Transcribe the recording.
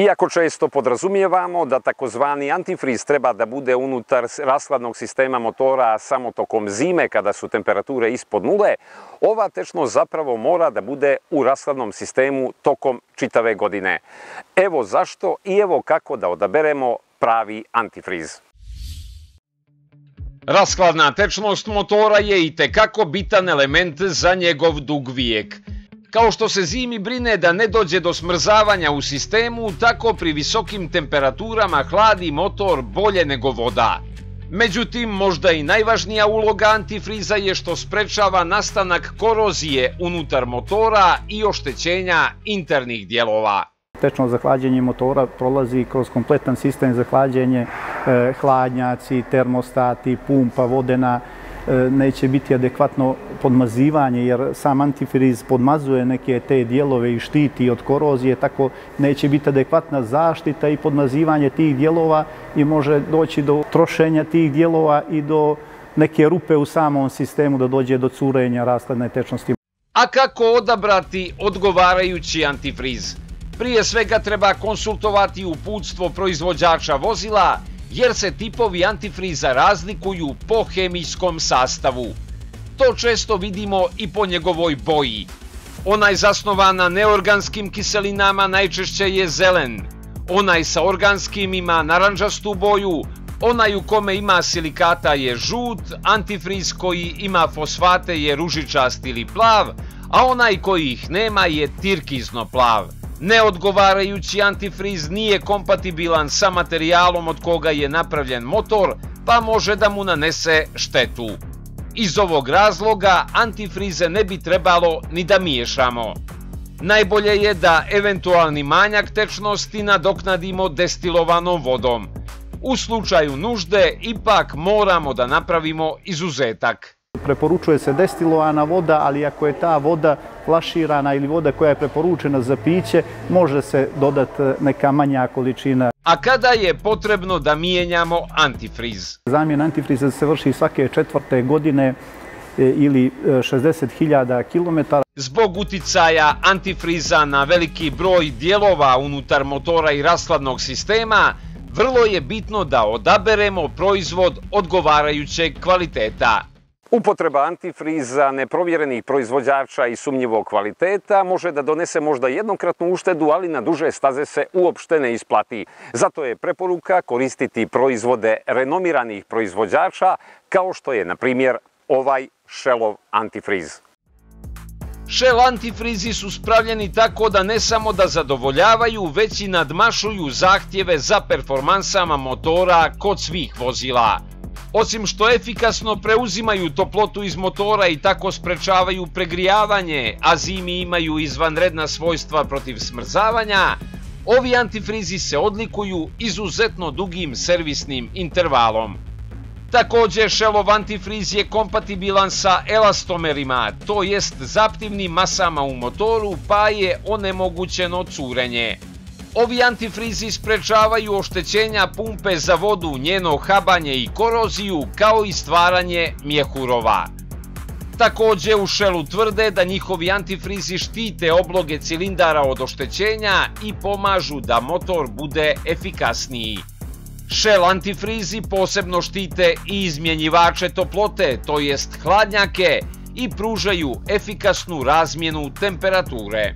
Iako često podrazumijevamo da takozvani antifriz treba da bude unutar rashladnog sistema motora samo tokom zime kada su temperature ispod nule, ova tečnost zapravo mora da bude u rashladnom sistemu tokom čitave godine. Evo zašto i evo kako da odaberemo pravi antifriz. Rashladna tečnost motora je i tekako bitan element za njegov dug vijek. Kao što se zimi brine da ne dođe do smrzavanja u sistemu, tako pri visokim temperaturama hladi motor bolje nego voda. Međutim, možda i najvažnija uloga antifriza je što sprečava nastanak korozije unutar motora i oštećenja internih dijelova. Tečno zahlađenje motora prolazi kroz kompletan sistem za hlađenje, e, hladnjaci, termostati, pumpa, vodena, neće biti adekvatno podmazivanje jer sam antifriz podmazuje neke te dijelove i štiti od korozije, tako neće biti adekvatna zaštita i podmazivanje tih dijelova i može doći do trošenja tih dijelova i do neke rupe u samom sistemu da dođe do curenja rashladne tečnosti. A kako odabrati odgovarajući antifriz? Prije svega treba konsultovati uputstvo proizvođača vozila jer se tipovi antifriza razlikuju po hemijskom sastavu. To često vidimo i po njegovoj boji. Onaj zasnovan na neorganskim kiselinama najčešće je zelen, onaj sa organskim ima naranđastu boju, onaj u kome ima silikata je žut, antifriz koji ima fosfate je ružičast ili plav, a onaj koji ih nema je tirkizno plav. Neodgovarajući antifriz nije kompatibilan sa materijalom od koga je napravljen motor, pa može da mu nanese štetu. Iz ovog razloga antifrize ne bi trebalo ni da miješamo. Najbolje je da eventualni manjak tečnosti nadoknadimo destilovanom vodom. U slučaju nužde ipak moramo da napravimo izuzetak. Preporučuje se destilovana voda, ali ako je ta voda flaširana ili voda koja je preporučena za piće, može se dodati neka manja količina. A kada je potrebno da mijenjamo antifriz? Zamjena antifriza se vrši svake četvrte godine e, ili 60.000 e, km. Zbog uticaja antifriza na veliki broj dijelova unutar motora i rasladnog sistema, vrlo je bitno da odaberemo proizvod odgovarajućeg kvaliteta. Upotreba antifriza neprovjerenih proizvođača i sumnjivog kvaliteta može da donese možda jednokratnu uštedu, ali na duže staze se uopšte ne isplati. Zato je preporuka koristiti proizvode renomiranih proizvođača, kao što je, na primjer, ovaj Shellov antifriz. Shell antifrizi su spravljeni tako da ne samo da zadovoljavaju, već i nadmašuju zahtjeve za performansama motora kod svih vozila. Osim što efikasno preuzimaju toplotu iz motora i tako sprečavaju pregrijavanje, a zimi imaju izvanredna svojstva protiv smrzavanja, ovi antifrizi se odlikuju izuzetno dugim servisnim intervalom. Također Shellov antifriz je kompatibilan sa elastomerima, to jest zaptivnim masama u motoru, pa je onemogućeno curenje. Ovi antifrizi sprečavaju oštećenja pumpe za vodu, njeno habanje i koroziju, kao i stvaranje mjehurova. Također u Shellu tvrde da njihovi antifrizi štite obloge cilindara od oštećenja i pomažu da motor bude efikasniji. Shell antifrizi posebno štite i izmjenjivače toplote, to jest hladnjake, i pružaju efikasnu razmjenu temperature.